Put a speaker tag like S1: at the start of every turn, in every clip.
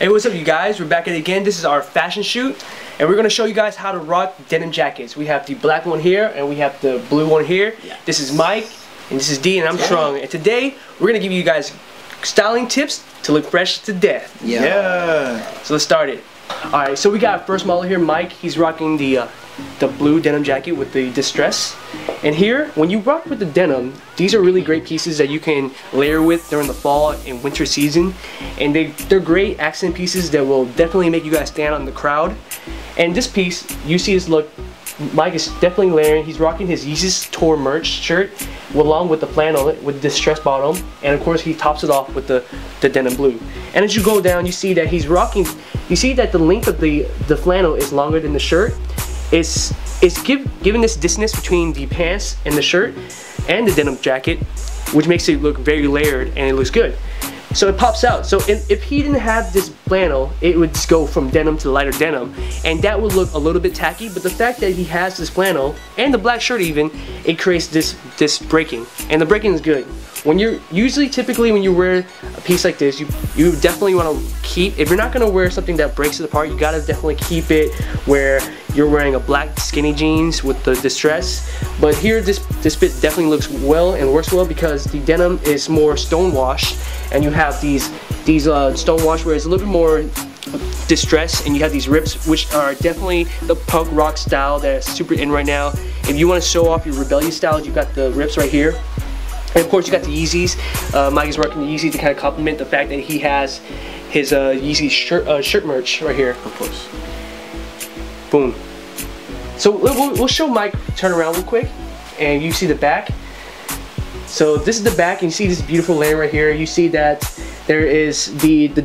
S1: Hey, what's up you guys? We're back at it again. This is our fashion shoot and we're going to show you guys how to rock denim jackets. We have the black one here and we have the blue one here. Yeah. This is Mike and this is D and I'm yeah. Trung. And today we're going to give you guys styling tips to look fresh to death.
S2: Yeah. yeah.
S1: So let's start it. Alright, so we got first model here, Mike. He's rocking the uh, the blue denim jacket with the distress. And here, when you rock with the denim, these are really great pieces that you can layer with during the fall and winter season. And they, they're great accent pieces that will definitely make you guys stand on the crowd. And this piece, you see this look, Mike is definitely layering. He's rocking his Yeezus Tour merch shirt along with the flannel with the distress bottom. And of course he tops it off with the, the denim blue. And as you go down, you see that he's rocking, you see that the length of the, the flannel is longer than the shirt it's it's give, giving this distance between the pants and the shirt and the denim jacket, which makes it look very layered and it looks good. So it pops out. So if he didn't have this flannel, it would go from denim to lighter denim. And that would look a little bit tacky, but the fact that he has this flannel, and the black shirt even, it creates this, this breaking. And the breaking is good. When you're, usually typically when you wear a piece like this, you, you definitely want to keep, if you're not going to wear something that breaks it apart, you got to definitely keep it where you're wearing a black skinny jeans with the distress. But here this, this bit definitely looks well and works well because the denim is more stone wash and you have these, these uh, stone wash where it's a little bit more distress and you have these rips which are definitely the punk rock style that's super in right now. If you want to show off your rebellious style, you've got the rips right here. And of course you got the Yeezys. Uh, Mike is working the Yeezys to kind of complement the fact that he has his uh, Yeezy shirt, uh, shirt merch right here.
S2: Of course.
S1: Boom. So we'll, we'll show Mike turn around real quick and you see the back. So this is the back and you see this beautiful layer right here. You see that there is the, the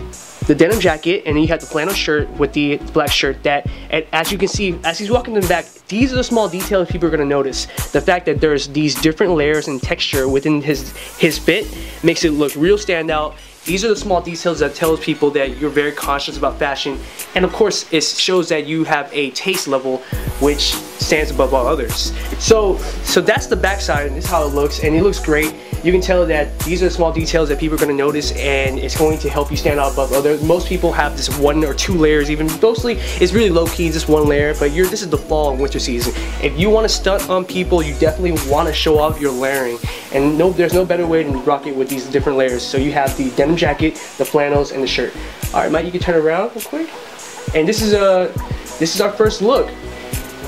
S1: the denim jacket and then you have the flannel shirt with the black shirt that and as you can see as he's walking in the back these are the small details people are going to notice the fact that there's these different layers and texture within his his fit makes it look real standout these are the small details that tells people that you're very conscious about fashion. And of course, it shows that you have a taste level which stands above all others. So, so that's the backside and this is how it looks and it looks great. You can tell that these are the small details that people are to notice and it's going to help you stand out above others. Most people have this one or two layers even. Mostly, it's really low key, just one layer, but you're, this is the fall and winter season. If you want to stunt on people, you definitely want to show off your layering. And no, there's no better way to rock it with these different layers. So you have the denim jacket, the flannels, and the shirt. All right, Mike, you can turn around real quick. And this is a, this is our first look.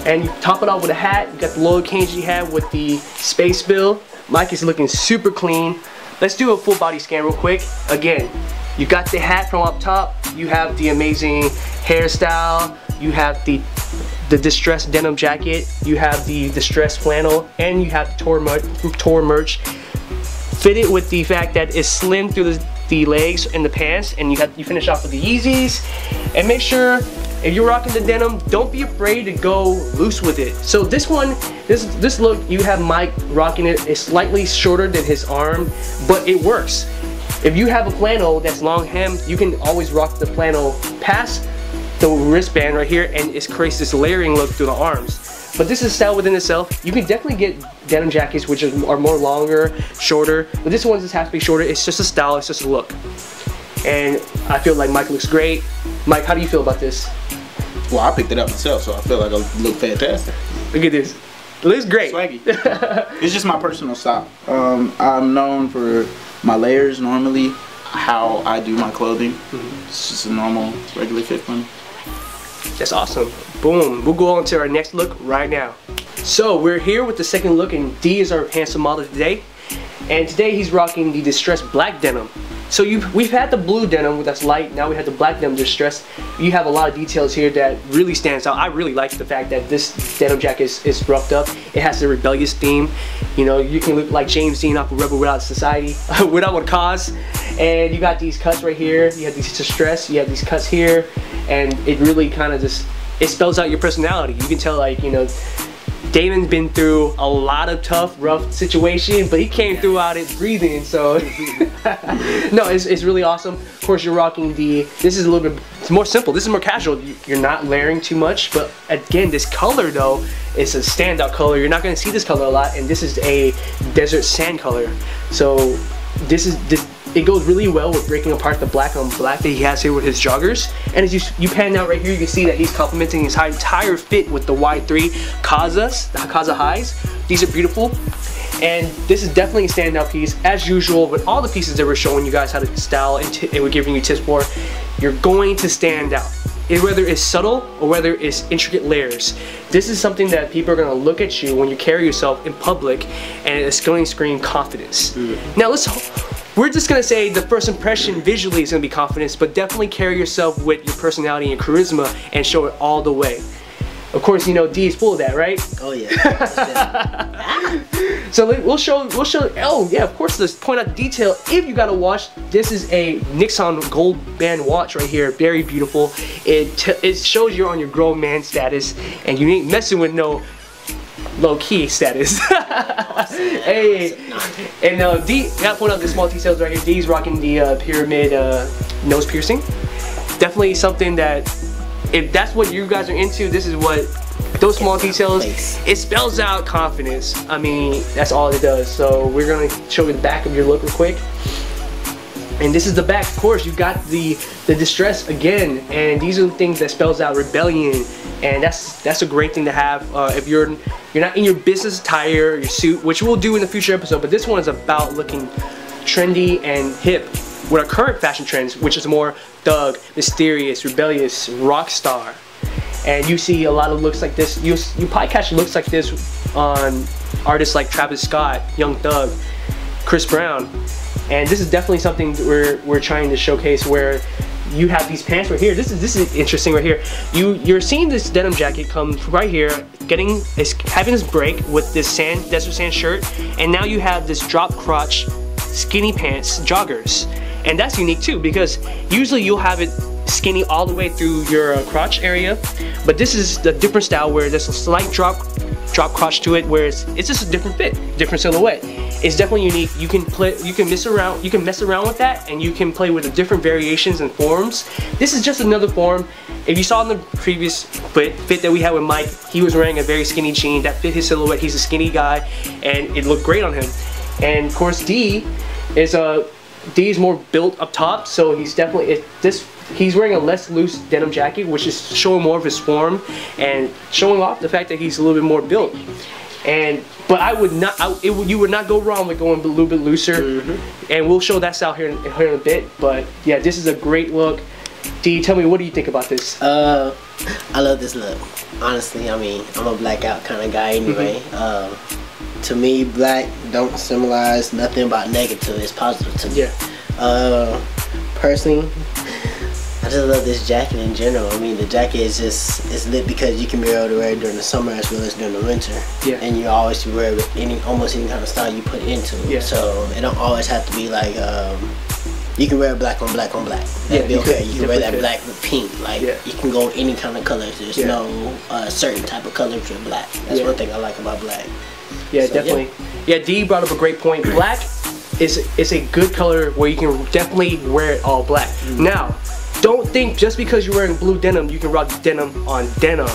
S1: And you top it off with a hat. You got the Loyal K.N.G. hat with the space bill. Mike is looking super clean. Let's do a full body scan real quick. Again, you got the hat from up top. You have the amazing hairstyle. You have the the distressed denim jacket. You have the distressed flannel, and you have the tour, mer tour merch. Fitted with the fact that it's slim through the, the legs and the pants, and you got you finish off with the Yeezys. And make sure if you're rocking the denim, don't be afraid to go loose with it. So this one, this this look, you have Mike rocking it. It's slightly shorter than his arm, but it works. If you have a flannel that's long hem, you can always rock the flannel past the wristband right here and it creates this layering look through the arms. But this is style within itself. You can definitely get denim jackets which are more longer, shorter, but this one just has to be shorter. It's just a style, it's just a look. And I feel like Mike looks great. Mike, how do you feel about this?
S2: Well, I picked it up myself, so I feel like I look fantastic.
S1: Look at this. It looks great.
S2: Swaggy. it's just my personal style. Um, I'm known for my layers normally, how I do my clothing. Mm -hmm. It's just a normal, regular fit me.
S1: That's awesome. Boom. We'll go on to our next look right now. So we're here with the second look and D is our handsome model today. And today he's rocking the distressed black denim. So you we've had the blue denim that's light, now we have the black denim distressed. You have a lot of details here that really stands out. I really like the fact that this denim jacket is, is roughed up. It has the rebellious theme. You know, you can look like James Dean off of Rebel Without Society, without a cause. And you got these cuts right here, you have these distress, you have these cuts here, and it really kind of just, it spells out your personality. You can tell like, you know, Damon's been through a lot of tough, rough situations, but he came through out it breathing, so no, it's, it's really awesome. Of course, you're rocking the, this is a little bit, it's more simple. This is more casual. You're not layering too much, but again, this color though, is a standout color. You're not gonna see this color a lot, and this is a desert sand color. So this is, this, it goes really well with breaking apart the black on black that he has here with his joggers. And as you, you pan out right here, you can see that he's complementing his entire fit with the Y3 Qasas, the Qasa highs. These are beautiful. And this is definitely a standout piece. As usual, with all the pieces that we're showing you guys how to style and, and we're giving you tips for, you're going to stand out. It, whether it's subtle or whether it's intricate layers. This is something that people are gonna look at you when you carry yourself in public and it's going to scream confidence. Mm. Now let's, we're just gonna say the first impression visually is gonna be confidence, but definitely carry yourself with your personality and charisma and show it all the way. Of course, you know D is full of that, right?
S3: Oh yeah.
S1: so we'll show, we'll show. Oh yeah, of course. Let's point out the detail. If you got a watch, this is a Nixon gold band watch right here. Very beautiful. It it shows you're on your grown man status, and you ain't messing with no low key status. hey, and uh, D, gotta point out the small details right here. D's rocking the uh, pyramid uh, nose piercing. Definitely something that if that's what you guys are into, this is what those small details, it spells out confidence. I mean, that's all it does. So we're gonna show you the back of your look real quick. And this is the back, of course, you got the, the distress again, and these are the things that spells out rebellion, and that's that's a great thing to have uh, if you're you're not in your business attire, your suit, which we'll do in the future episode, but this one is about looking trendy and hip with our current fashion trends, which is more thug, mysterious, rebellious, rock star. And you see a lot of looks like this. You, you probably catch looks like this on artists like Travis Scott, Young Thug, Chris Brown. And this is definitely something we're, we're trying to showcase where you have these pants right here. This is this is interesting right here. You you're seeing this denim jacket come right here, getting is having this break with this sand desert sand shirt, and now you have this drop crotch skinny pants joggers. And that's unique too because usually you'll have it skinny all the way through your crotch area. But this is the different style where there's a slight drop drop crotch to it where it's, it's just a different fit, different silhouette. It's definitely unique. You can play, you can mess around, you can mess around with that and you can play with the different variations and forms. This is just another form. If you saw in the previous fit, fit that we had with Mike, he was wearing a very skinny jean that fit his silhouette. He's a skinny guy and it looked great on him. And of course D is a D is more built up top, so he's definitely it, this. He's wearing a less loose denim jacket, which is showing more of his form and showing off the fact that he's a little bit more built. And but I would not, I, it, you would not go wrong with going a little bit looser. Mm -hmm. And we'll show that style here in, here in a bit. But yeah, this is a great look. D, tell me what do you think about this?
S3: Uh, I love this look. Honestly, I mean, I'm a blackout kind of guy anyway. Mm -hmm. uh, to me, black don't symbolize nothing about negative. It's positive to me.
S1: Yeah.
S3: Uh, personally, I just love this jacket in general. I mean, the jacket is just it's lit because you can be able to wear it during the summer as well as during the winter.
S1: Yeah.
S3: And you always wear it with any almost any kind of style you put into it.
S1: Yeah.
S3: So it don't always have to be like. Um, you can wear black on black on black. That'd yeah, be okay. You, you can wear that could. black with pink. Like yeah. you can go any kind of colors. There's yeah. no uh, certain type of color with black. That's yeah. one thing I like about black.
S1: Yeah, so, definitely. Yeah. yeah, D brought up a great point. Black is is a good color where you can definitely wear it all black. Mm. Now, don't think just because you're wearing blue denim, you can rock denim on denim.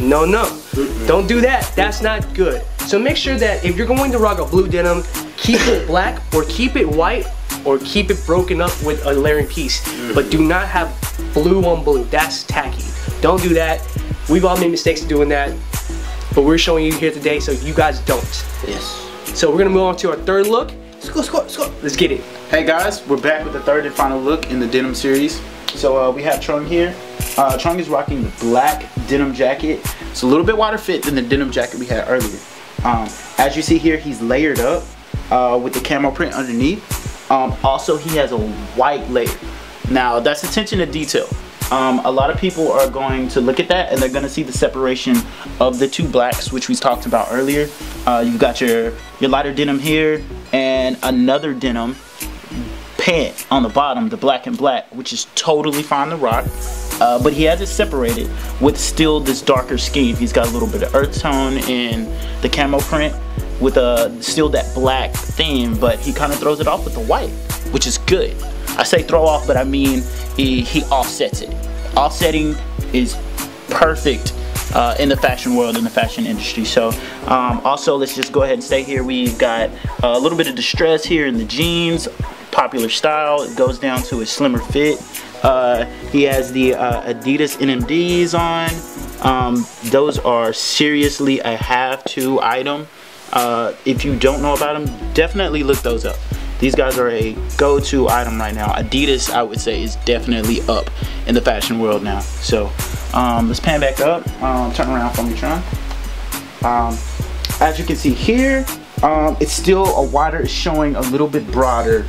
S1: No, no. Mm Don't do that. That's not good. So make sure that if you're going to rock a blue denim, keep it black or keep it white or keep it broken up with a layering piece. Mm But do not have blue on blue. That's tacky. Don't do that. We've all made mistakes doing that. But we're showing you here today so you guys don't.
S3: Yes.
S1: So we're gonna move on to our third look.
S3: Let's go, let's go, let's go.
S1: Let's get it.
S2: Hey guys, we're back with the third and final look in the denim series. So uh, we have Trung here. Uh, Trung is rocking the black denim jacket. It's a little bit wider fit than the denim jacket we had earlier. Um, as you see here, he's layered up uh, with the camo print underneath. Um, also, he has a white layer. Now, that's attention to detail. Um, a lot of people are going to look at that and they're going to see the separation of the two blacks, which we talked about earlier. Uh, you've got your, your lighter denim here and another denim pant on the bottom, the black and black, which is totally fine to rock. Uh, but he has it separated with still this darker scheme. He's got a little bit of earth tone in the camo print with a uh, still that black theme, but he kind of throws it off with the white, which is good. I say throw off, but I mean he, he offsets it. Offsetting is perfect uh, in the fashion world, in the fashion industry. So um, also let's just go ahead and stay here. We've got a little bit of distress here in the jeans, popular style. It goes down to a slimmer fit. Uh, he has the uh, Adidas NMDs on. Um, those are seriously a have-to item. Uh, if you don't know about them, definitely look those up. These guys are a go-to item right now. Adidas, I would say, is definitely up in the fashion world now. So um, let's pan back up. Um, turn around for me, Trung. Um, as you can see here, um, it's still a wider, it's showing a little bit broader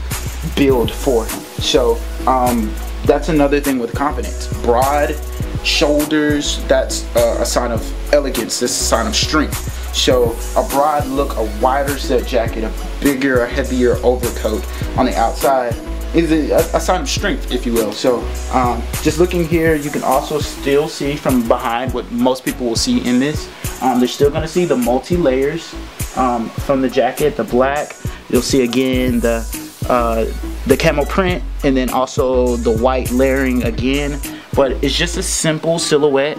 S2: build for him. So um, that's another thing with confidence. Broad shoulders, that's uh, a sign of elegance, this is a sign of strength. So a broad look, a wider set jacket, a bigger, a heavier overcoat on the outside is a, a, sign of strength, if you will. So um, just looking here, you can also still see from behind what most people will see in this. Um, they're still gonna see the multi-layers um, from the jacket, the black. You'll see again the uh, the camo print and then also the white layering again. But it's just a simple silhouette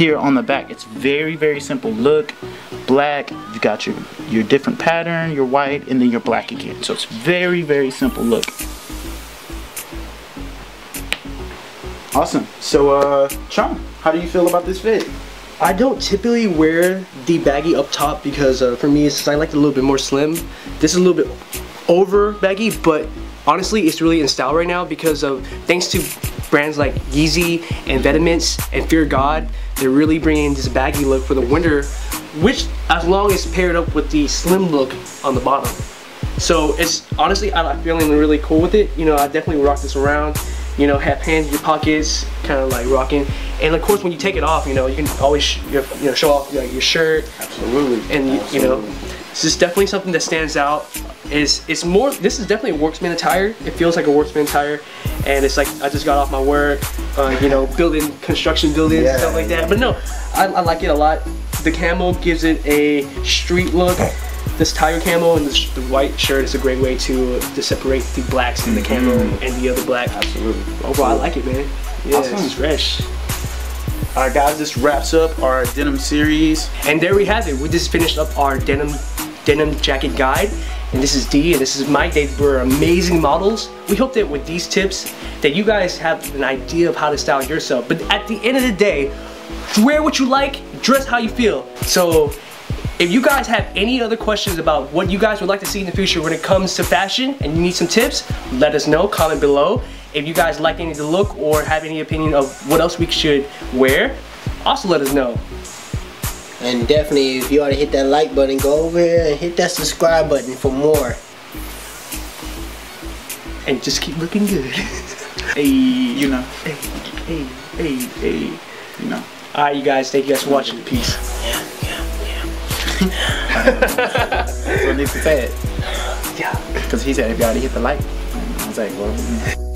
S2: here on the back. It's very, very simple look. Black, you got your, your different pattern, your white, and then your black again. So it's very, very simple look. Awesome. So, uh, Trung, how do you feel about this fit?
S1: I don't typically wear the baggy up top because uh, for me, it's I like it a little bit more slim. This is a little bit over baggy, but honestly, it's really in style right now because of thanks to brands like Yeezy and Vetements and Fear God, they're really bringing this baggy look for the winter, which as long as paired up with the slim look on the bottom. So it's honestly, I'm feeling really cool with it. You know, I definitely rock this around you know, have hands in your pockets, kind of like rocking. And of course, when you take it off, you know, you can always you know show off your, your shirt.
S2: Absolutely.
S1: And
S2: Absolutely.
S1: you know, this is definitely something that stands out. Is it's more. This is definitely a worksman attire. It feels like a worksman attire, and it's like I just got off my work, uh, you know, building construction buildings yeah, stuff like that. But no, I, I like it a lot. The camo gives it a street look this tiger camo and this, the white shirt is a great way to to separate the blacks in the camo mm -hmm. and the other black.
S2: Absolutely.
S1: Overall, I like it, man. Yeah, awesome. it's fresh.
S2: All right, guys, this wraps up our denim series.
S1: And there we have it. We just finished up our denim denim jacket guide. And this is Dee, and this is Mike. They were amazing models. We hope that with these tips, that you guys have an idea of how to style yourself. But at the end of the day, wear what you like, dress how you feel. So if you guys have any other questions about what you guys would like to see in the future when it comes to fashion and you need some tips, let us know, comment below. If you guys like any of the look or have any opinion of what else we should wear, also let us know.
S3: And definitely, if you already hit that like button, go over here and hit that subscribe button for more.
S1: And just keep looking good.
S2: hey, you know.
S1: Hey, hey, hey, hey.
S2: You know.
S1: Alright, you guys. Thank you guys for watching. Peace.
S3: Yeah. Yeah, yeah.
S2: So Nick said.
S1: Yeah.
S2: Because he said if you already hit the like. I was like, well. Mm.